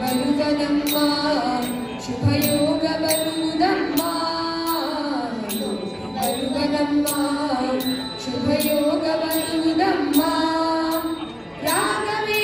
ಬರುಗದಮ್ಮ ಶುಭಯೋಗ ಬರುವುದಮ್ಮ ಬರುಗದಮ್ಮ ಶುಭಯೋಗ ಬರುವುದಮ್ಮ ರಾಗವೇ